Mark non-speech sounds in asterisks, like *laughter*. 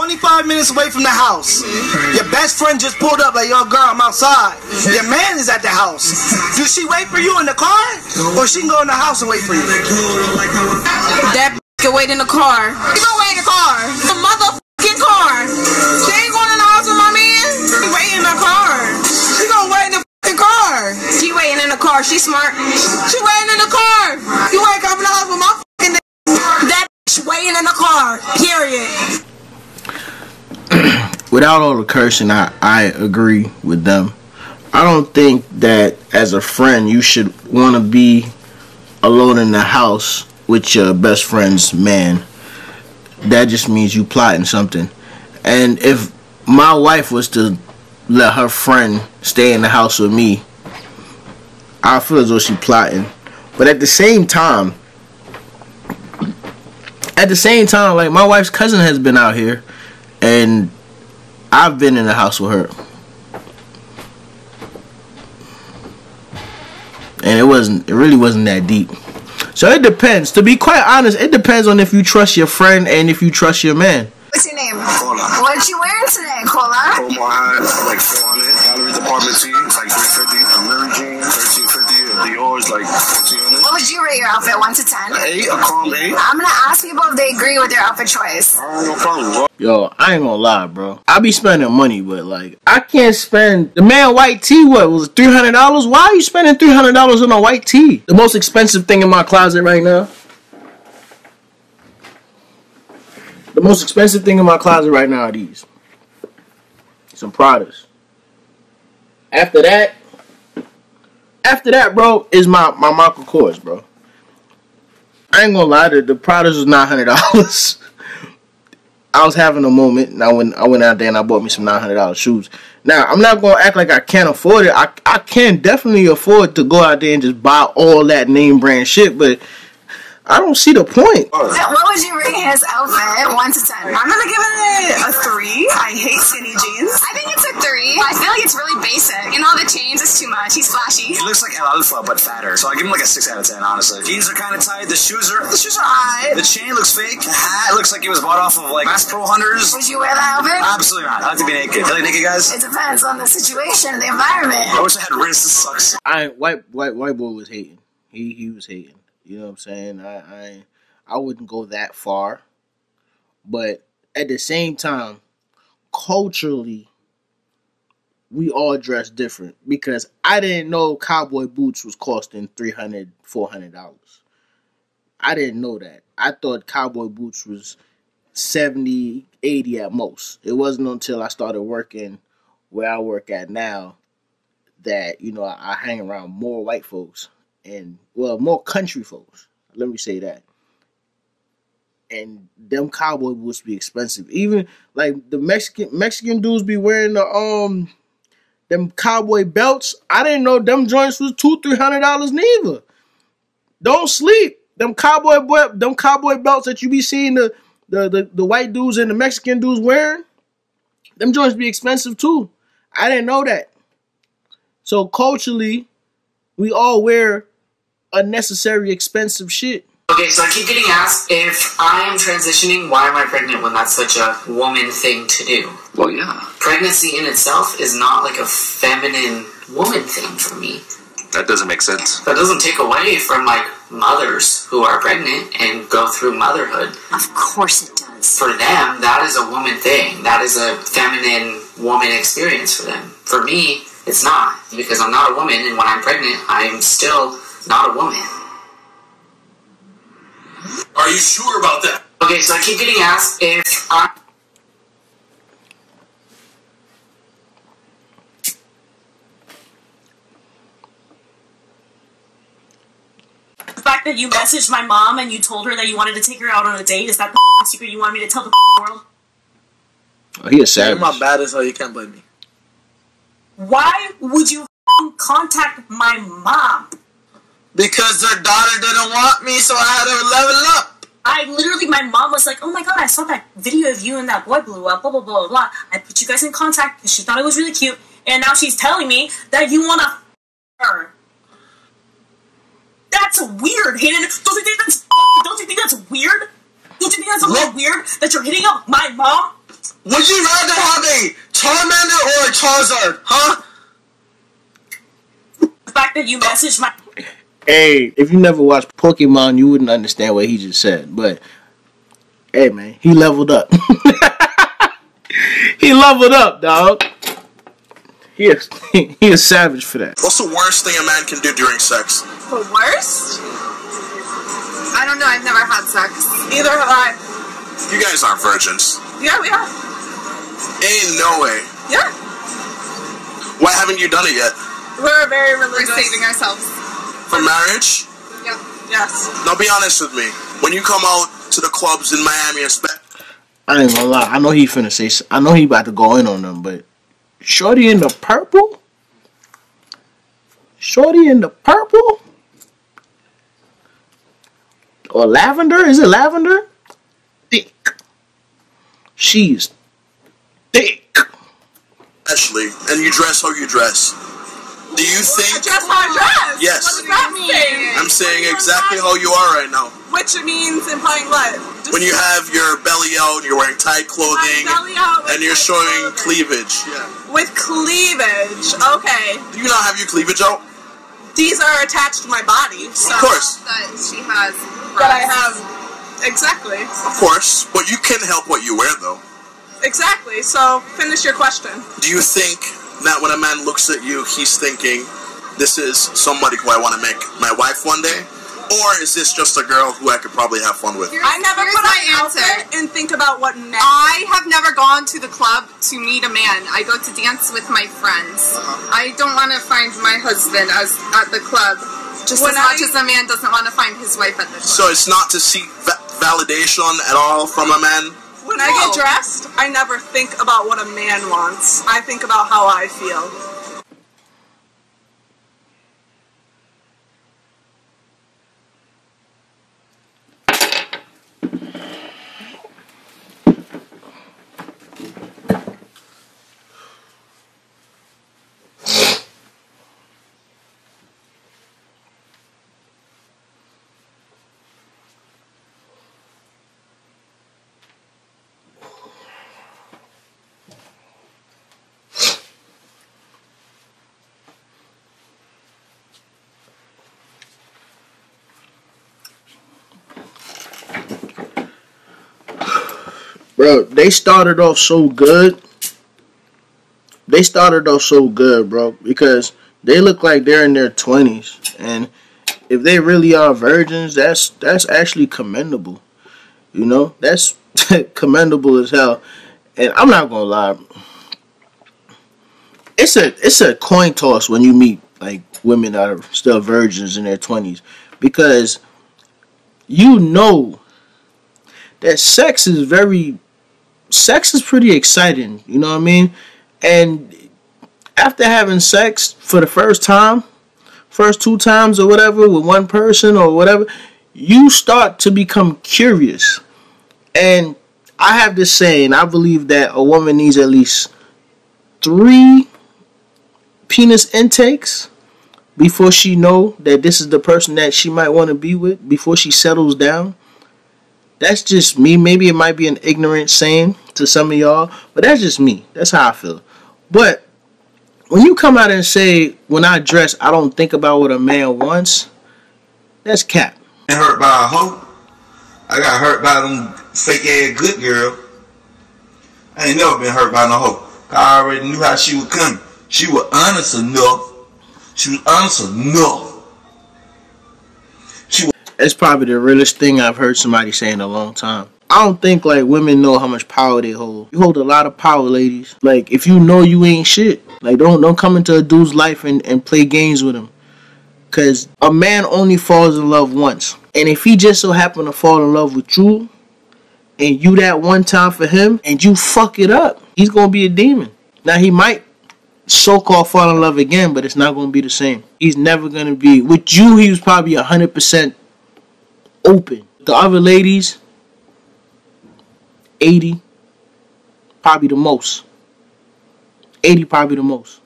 25 minutes away from the house. Mm-hmm. Your best friend just pulled up like, yo, girl, I'm outside. Your man is at the house. Does she wait for you in the car? Or she can go in the house and wait for you? That can wait in the car. You gonna wait in the car. The motherfucking car. She ain't going in the house with my man. She waiting in the car. She gonna wait in the car. She waiting in the car. She smart. She waiting in the car. You ain't coming in the house with my fucking That bitch waiting in the car. Period. Without all the cursing, I, I agree with them. I don't think that as a friend you should want to be alone in the house with your best friend's man. That just means you plotting something. And if my wife was to let her friend stay in the house with me, I feel as though she plotting. But at the same time, at the same time, like my wife's cousin has been out here, and I've been in the house with her. And it wasn't it really wasn't that deep. So it depends. To be quite honest, it depends on if you trust your friend and if you trust your man. What's your name? Cola. What you wearing today, Cola? Como hat, like 400. Gallery department tee, like 350. Amiri Jean, 1350. A Dior's like 1400. What would you rate your outfit, 1 to 10? Eight, a calm eight. I'm gonna ask people if they agree with your outfit choice. Alright, no problem. Yo, I ain't gonna lie, bro. I be spending money, but like I can't spend the man white tee. What was three hundred dollars? Why are you spending three hundred dollars on a white tee? The most expensive thing in my closet right now. The most expensive thing in my closet right now are these. Some Pradas. After that, after that, bro, is my my Michael Kors, bro. I ain't gonna lie, the, the Pradas was nine hundred dollars. *laughs* I was having a moment, and I went I went out there and I bought me some nine hundred dollars shoes. Now I'm not gonna act like I can't afford it. I I can definitely afford to go out there and just buy all that name brand shit, but I don't see the point. What would you rate his outfit, 1 to 10? I'm gonna give it a three. I hate skinny jeans. I think it's a 3. I feel like it's really basic. You all the chains is too much. He's flashy. He looks like El Alfa, but fatter. So I give him like a 6 out of 10, honestly. Jeans are kind of tight. The shoes are, the shoes are alright. The chain looks fake. The hat looks like it was bought off of like Mass Pro Hunters. Would you wear that outfit? Absolutely not. I like to be naked. You like naked guys? It depends on the situation, the environment. I wish I had wrists. This sucks. I white white white boy was hating. He he was hating. You know what I'm saying? I I I wouldn't go that far, but at the same time, culturally, we all dress different because I didn't know cowboy boots was costing 300 400 dollars. I didn't know that. I thought cowboy boots was 70 80 at most. It wasn't until I started working where I work at now that you know I, I hang around more white folks and well more country folks. Let me say that. And them cowboy boots be expensive. Even like the Mexican Mexican dudes be wearing the um them cowboy belts. I didn't know them joints was two three hundred dollars neither. Don't sleep. Them cowboy boy, them cowboy belts that you be seeing the, the the the white dudes and the Mexican dudes wearing, them joints be expensive too. I didn't know that. So culturally, we all wear unnecessary expensive shit. Okay, so I keep getting asked if I am transitioning, why am I pregnant when that's such a woman thing to do? Well, yeah. Pregnancy in itself is not like a feminine woman thing for me. That doesn't make sense. That doesn't take away from like mothers who are pregnant and go through motherhood. Of course it does. For them, that is a woman thing. That is a feminine woman experience for them. For me, it's not because I'm not a woman, and when I'm pregnant, I'm still not a woman. Are you sure about that? Okay, so I keep getting asked if I The fact that you messaged my mom and you told her that you wanted to take her out on a date, is that the secret you wanted me to tell the world? Oh, he a You're savage. my baddest, so you can't blame me. Why would you contact my mom? Because their daughter didn't want me, so I had to level up. I literally, my mom was like, "Oh my god, I saw that video of you and that boy blew up." Blah blah blah blah. I put you guys in contact because she thought it was really cute, and now she's telling me that you wanna f- her. That's weird, Hayden. Don't you think that's don't you think that's weird? Don't you think that's a little weird that you're hitting up my mom? Would you rather have a Charmander or a Charizard, huh? The fact that you messaged my Hey, if you never watched Pokemon, you wouldn't understand what he just said. But hey, man, he leveled up. *laughs* he leveled up, dog. He is, *laughs* he is savage for that. What's the worst thing a man can do during sex? The worst? I don't know. I've never had sex. either have I. You guys aren't virgins. Yeah, we are. Ain't no way. Yeah. Why haven't you done it yet? We're very We're religious. saving ourselves. For marriage? Yeah. Yes. Now be honest with me. When you come out to the clubs in Miami and spend I ain't gonna lie. I know he finna say. s- I know he about to go in on them, but Shorty in the purple. Shorty in the purple. Or lavender? Is it lavender? Thick. She's thick. Ashley, and you dress how you dress, do you think Dress my dress. Yes. What does that mean? I'm saying exactly how you are right now? Which means implying what? Just When you have your belly out, you're wearing tight clothing, belly out and you're showing clothing. cleavage. Yeah. with cleavage. Okay. Do you not have your cleavage out? These are attached to my body. So Of course, That she has. That I have. Exactly. of course. But you can help what you wear, though. Exactly. So finish your question. Do you think that when a man looks at you, he's thinking, "This is somebody who I want to make my wife one day," or is this just a girl who I could probably have fun with? I never put my my out answer. and think about what men. I have never gone to the club to meet a man. I go to dance with my friends. Uh-huh. I don't want to find my husband as at the club just When as much I- as a man doesn't want to find his wife at the club. So it's not to seek va- validation at all from a man. When I get dressed, I never think about what a man wants. I think about how I feel. Bro, they started off so good. They started off so good, bro, because they look like they're in their twenties, and if they really are virgins, that's that's actually commendable. You know, that's *laughs* commendable as hell. And I'm not gonna lie, it's a it's a coin toss when you meet like women that are still virgins in their twenties, because you know that sex is very sex is pretty exciting, you know what I mean? And after having sex for the first time, first two times or whatever with one person or whatever, you start to become curious. And I have this saying, I believe that a woman needs at least three penis intakes before she know that this is the person that she might want to be with before she settles down that's just me. Maybe it might be an ignorant saying to some of y'all, but that's just me. That's how I feel. But when you come out and say, when I dress, I don't think about what a man wants, that's cap. been hurt by a hoe. I got hurt by them fake ass good girl. I ain't never been hurt by no hoe. I already knew how she would come. She was honest enough. She was honest enough. It's probably the realest thing I've heard somebody say in a long time. I don't think like women know how much power they hold. You hold a lot of power, ladies. Like if you know you ain't shit, like don't don't come into a dude's life and, and play games with him. Cause a man only falls in love once. And if he just so happen to fall in love with you and you that one time for him and you fuck it up, he's gonna be a demon. Now he might so called fall in love again, but it's not gonna be the same. He's never gonna be with you he was probably hundred percent open. The other ladies, 80, probably the most. 80 probably the most.